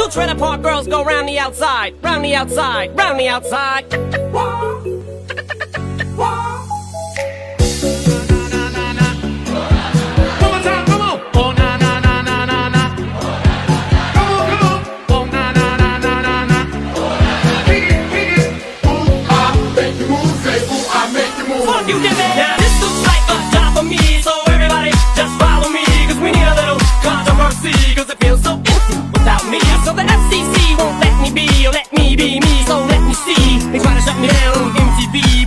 Two trailer park girls go round the outside, round the outside, round the outside.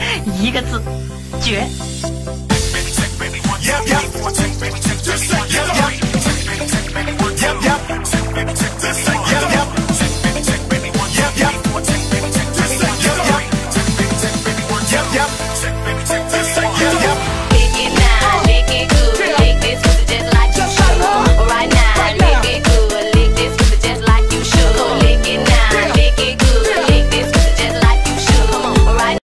一个字，绝！